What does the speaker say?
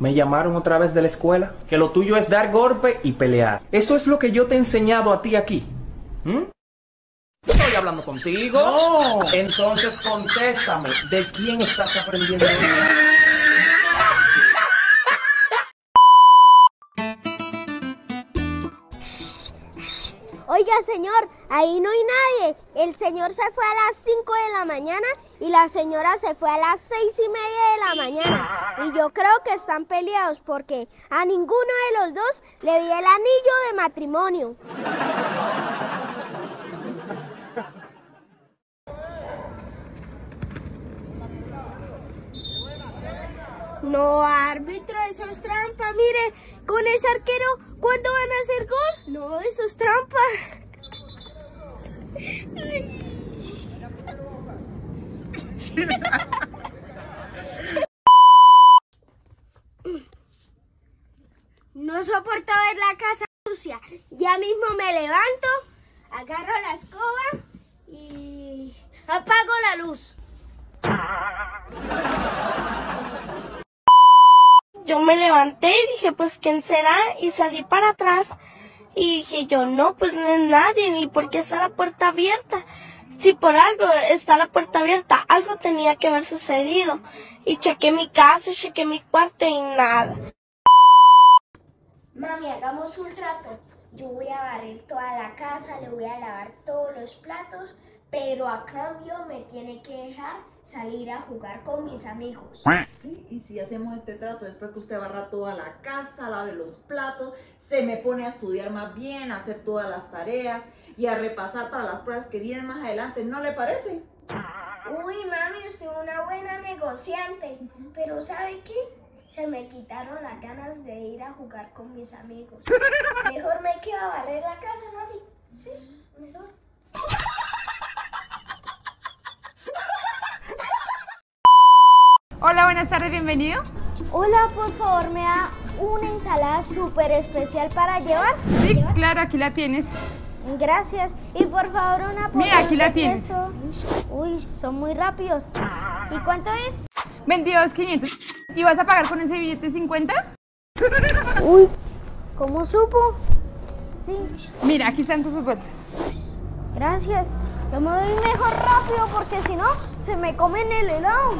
Me llamaron otra vez de la escuela que lo tuyo es dar golpe y pelear. Eso es lo que yo te he enseñado a ti aquí. ¿Mm? Estoy hablando contigo. No. Entonces contéstame, ¿de quién estás aprendiendo? Oiga, señor, ahí no hay nadie. El señor se fue a las 5 de la mañana y la señora se fue a las seis y media de la mañana. Y yo creo que están peleados porque a ninguno de los dos le vi el anillo de matrimonio. No, árbitro, eso es trampa. Mire, con ese arquero, ¿cuándo van a hacer gol? No, eso es trampa. No soporto ver la casa sucia. Ya mismo me levanto, agarro la escoba y apago la luz. Yo me levanté y dije, pues, ¿quién será? Y salí para atrás. Y dije yo, no, pues no es nadie, ni por qué está la puerta abierta. Si por algo está la puerta abierta, algo tenía que haber sucedido. Y chequé mi casa, chequé mi cuarto y nada. Mami, hagamos un trato. Yo voy a barrer toda la casa, le voy a lavar todos los platos, pero a cambio me tiene que dejar salir a jugar con mis amigos. Sí, y si hacemos este trato, después que usted barra toda la casa, lave los platos, se me pone a estudiar más bien, a hacer todas las tareas y a repasar para las pruebas que vienen más adelante, ¿no le parece? Uy, mami, usted es una buena negociante, pero ¿sabe qué? Se me quitaron las ganas de ir a jugar con mis amigos. Mejor me quedo a barrer la casa, mami. Sí, mejor. Hola, buenas tardes, bienvenido. Hola, por favor, me da una ensalada súper especial para llevar. Sí, claro, aquí la tienes. Gracias. Y por favor, una Mira, aquí la de tienes. Uy, son muy rápidos. ¿Y cuánto es? 22,500. ¿Y vas a pagar con ese billete 50? Uy, ¿cómo supo? Sí, Mira, aquí están tus vueltas. gracias. Yo me voy mejor rápido porque si no, se me comen el helado.